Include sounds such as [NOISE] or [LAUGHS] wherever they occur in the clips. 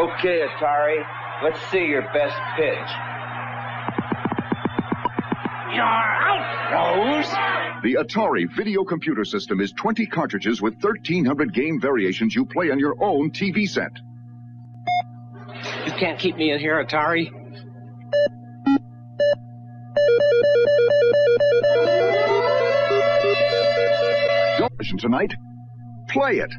Okay, Atari, let's see your best pitch. You're out, Rose. The Atari video computer system is 20 cartridges with 1,300 game variations you play on your own TV set. You can't keep me in here, Atari. Don't listen tonight. Play it.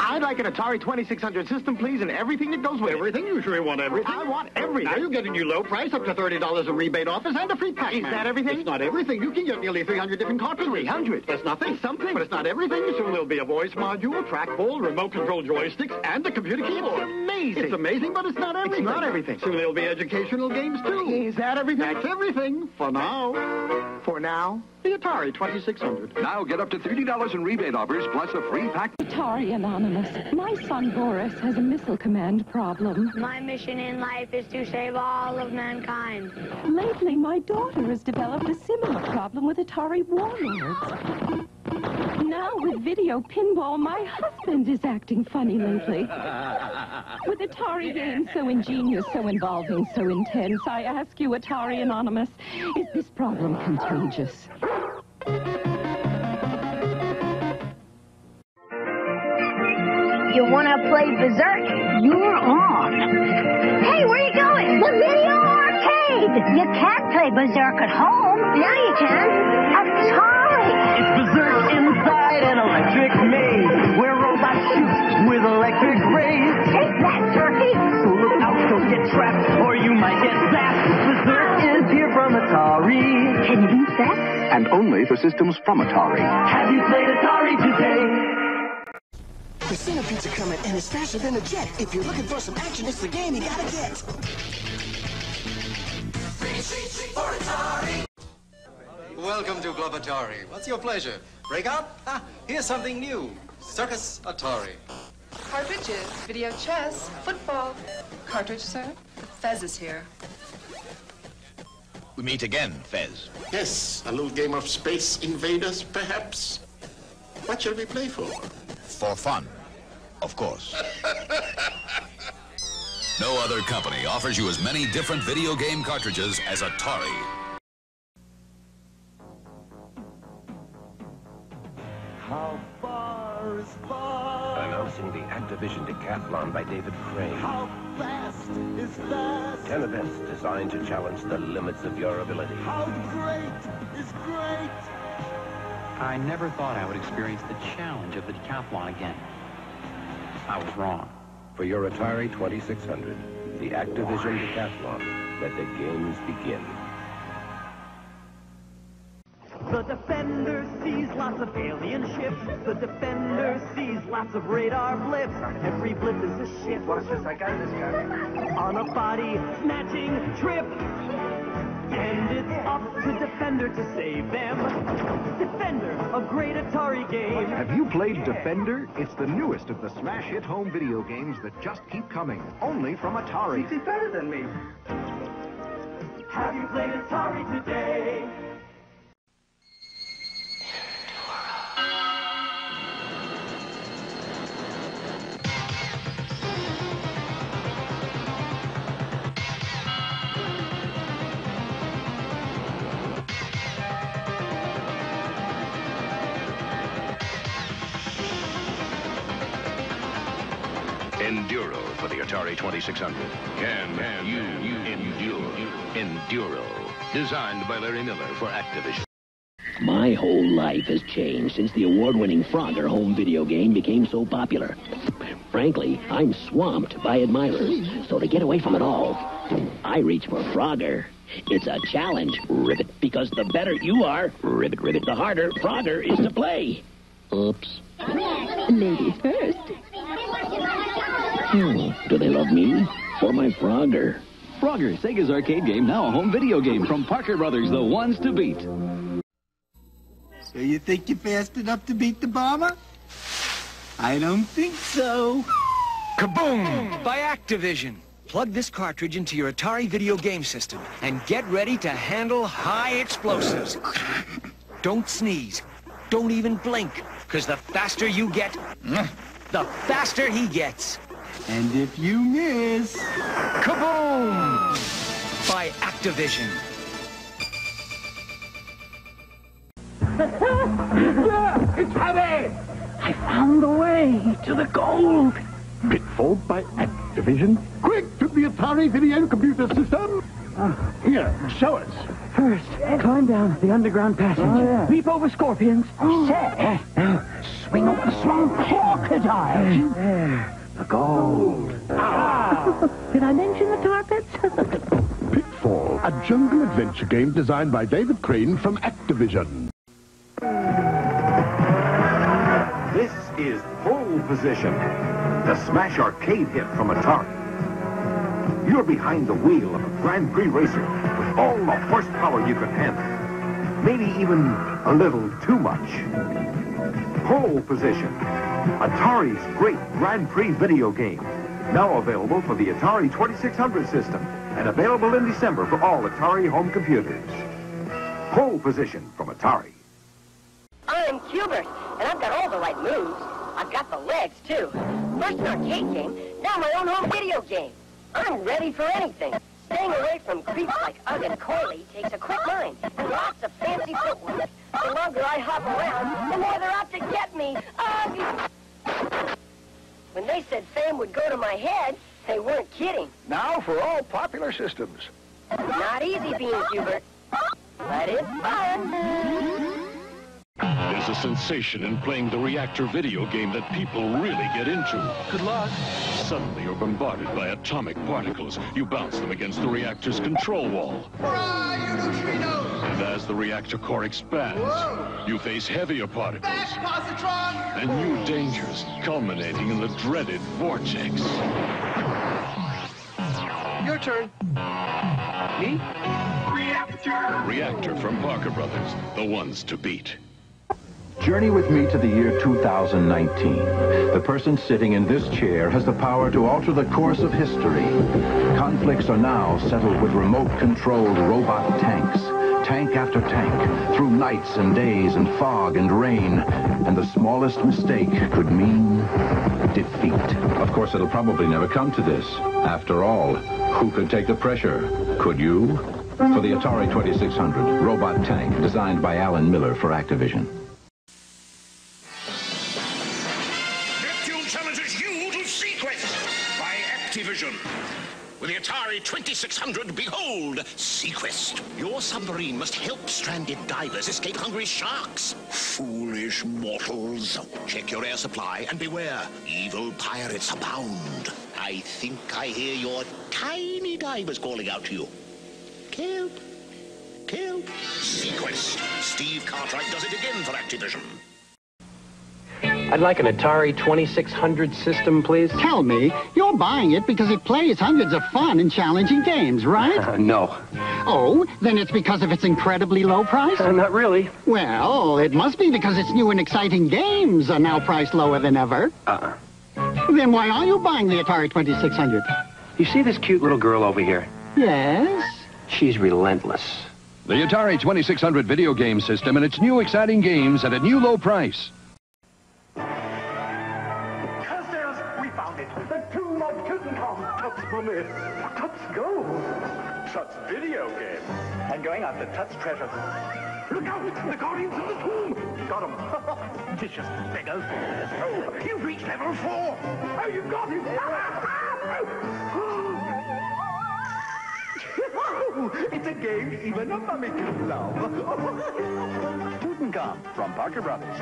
I'd like an Atari 2600 system, please, and everything that goes with Everything? You sure you want everything? I want everything. Now you get a new low price, up to $30 a rebate office, and a free pack. Is that everything? It's not everything. You can get nearly 300 different cartridges. 300? That's nothing. That's something. But it's not everything. Soon there'll be a voice module, trackball, remote control joysticks, and a computer keyboard. It's amazing. It's amazing, but it's not everything. It's not everything. Soon there'll be educational games, too. Is that everything? That's everything. For now. For now? The Atari 2600. Now get up to $30 in rebate offers plus a free pack. Atari Anonymous. My son Boris has a missile command problem. My mission in life is to save all of mankind. Lately, my daughter has developed a similar problem with Atari warlords. Now with video pinball, my husband is acting funny lately. With Atari games so ingenious, so involving, so intense, I ask you, Atari Anonymous, is this problem contagious? You wanna play Berserk? You're on. Hey, where are you going? The video arcade. You can't play Berserk at home. Now you can. Atari. It's berserk inside an electric maze where robots shoot with electric rays. Take that, turkey. So look out, don't get trapped or you might get zapped. Berserk is here from Atari. Can you beat that? And only for systems from Atari. Have you played Atari today? The centipedes are coming, and it's faster than a jet. If you're looking for some action, it's the game you gotta get. Welcome to Club Atari. What's your pleasure? Breakout? Ah, here's something new. Circus Atari. Cartridges, video chess, football. Cartridge, sir? Fez is here. We meet again, Fez. Yes, a little game of Space Invaders, perhaps. What shall we play for? For fun, of course. [LAUGHS] no other company offers you as many different video game cartridges as Atari. Announcing the Activision Decathlon by David Crane. How fast is fast? Ten events designed to challenge the limits of your ability. How great is great? I never thought I would experience the challenge of the decathlon again. I was wrong. For your Atari 2600, the Activision Decathlon, let the games begin. The Defender sees lots of alien ships. The Defender sees lots of radar blips. Every blip is a ship. Watch this, I got this guy. On a body snatching trip. And it's up to Defender to save them. Defender, a great Atari game. Have you played Defender? It's the newest of the smash hit home video games that just keep coming. Only from Atari. He's better than me. Have you played Atari today? Enduro for the Atari 2600. Can, can you, you endure? Enduro. Designed by Larry Miller for Activision. My whole life has changed since the award-winning Frogger home video game became so popular. Frankly, I'm swamped by admirers, so to get away from it all, I reach for Frogger. It's a challenge, Ribbit, because the better you are, Ribbit, Ribbit, the harder Frogger is to play. Oops. Ladies first. Hmm, do they love me or my Frogger? Frogger, Sega's arcade game, now a home video game from Parker Brothers, the ones to beat. So you think you're fast enough to beat the bomber? I don't think so. Kaboom! By Activision. Plug this cartridge into your Atari video game system and get ready to handle high explosives. Don't sneeze. Don't even blink, because the faster you get, the faster he gets. And if you miss... Kaboom! By Activision. Yeah, [LAUGHS] it's heavy! I found the way to the gold. Pitfall by Activision. Quick to the Atari video computer system. Ah. Here, show us. First, climb down the underground passage. Oh, yeah. Leap over scorpions. Oh. Say, now swing over the swamp crocodile. There, the gold. Ah! Did I mention the tar pits? [LAUGHS] Pitfall, a jungle adventure game designed by David Crane from Activision. This is Pole Position, the smash arcade hit from Atari. You're behind the wheel of a Grand Prix racer with all the horsepower you can handle. Maybe even a little too much. Pole Position, Atari's great Grand Prix video game. Now available for the Atari 2600 system and available in December for all Atari home computers. Pole Position from Atari. I'm Q*bert, and I've got all the right moves. I've got the legs, too. First an arcade game, now my own home video game. I'm ready for anything. Staying away from creeps like Ugg and Coily takes a quick mind and lots of fancy footwork. The longer I hop around, the more they're out to get me. Ugh! When they said fame would go to my head, they weren't kidding. Now for all popular systems. Not easy being Q*bert, but it's fun. There's a sensation in playing the reactor video game that people really get into. Good luck. Suddenly you're bombarded by atomic particles. You bounce them against the reactor's control wall. And as the reactor core expands, you face heavier particles and new dangers, culminating in the dreaded vortex. Your turn. Me? Reactor! Reactor from Parker Brothers, the ones to beat. Journey with me to the year 2019. The person sitting in this chair has the power to alter the course of history. Conflicts are now settled with remote-controlled robot tanks. Tank after tank, through nights and days and fog and rain. And the smallest mistake could mean defeat. Of course, it'll probably never come to this. After all, who could take the pressure? Could you? For the Atari 2600, robot tank, designed by Alan Miller for Activision. With the Atari 2600, behold, Seaquest. Your submarine must help stranded divers escape hungry sharks. Foolish mortals. Check your air supply and beware. Evil pirates abound. I think I hear your tiny divers calling out to you. Help. Help. Seaquest. Steve Cartwright does it again for Activision. I'd like an Atari 2600 system, please. Tell me, you're buying it because it plays hundreds of fun and challenging games, right? Uh, [LAUGHS] no. Oh, then it's because of its incredibly low price? Uh, not really. Well, it must be because its new and exciting games are now priced lower than ever. Uh-uh. Then why are you buying the Atari 2600? You see this cute little girl over here? Yes? She's relentless. The Atari 2600 video game system and its new exciting games at a new low price. Tut's mummy. Tut's gold. Tut's video game. And going after Tut's treasure. Look out! The guardians of the tomb! Got him. [LAUGHS] Vicious beggars. Oh, you've reached level four. Oh, you've got him. [LAUGHS] it's a game even a mummy can love. Tutankhamun from Parker Brothers.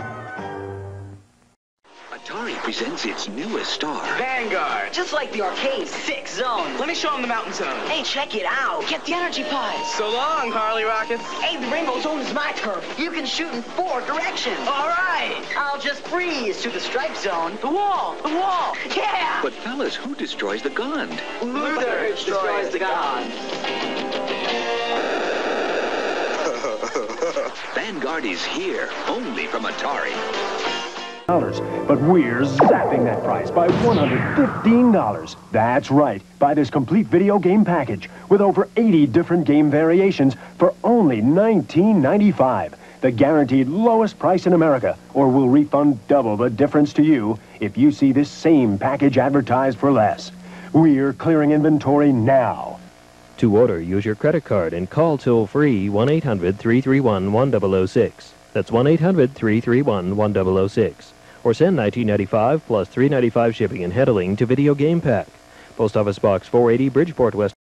Atari presents its newest star. Vanguard. Just like the arcade. Six zone. Let me show them the mountain zone. Hey, check it out. Get the energy pies. So long, Harley Rockets. Hey, the rainbow zone is my turf. You can shoot in four directions. All right. I'll just freeze to the stripe zone. The wall. The wall. Yeah. But fellas, who destroys the Gond? Luther destroys the god. [LAUGHS] Vanguard is here, only from Atari. But we're zapping that price by $115. That's right. Buy this complete video game package with over 80 different game variations for only $19.95. the guaranteed lowest price in America, or we'll refund double the difference to you if you see this same package advertised for less. We're clearing inventory now. To order, use your credit card and call toll-free 1-800-331-1006. That's 1-800-331-1006. Or send 1995 plus 395 shipping and handling to Video Game Pack. Post Office Box 480, Bridgeport, West.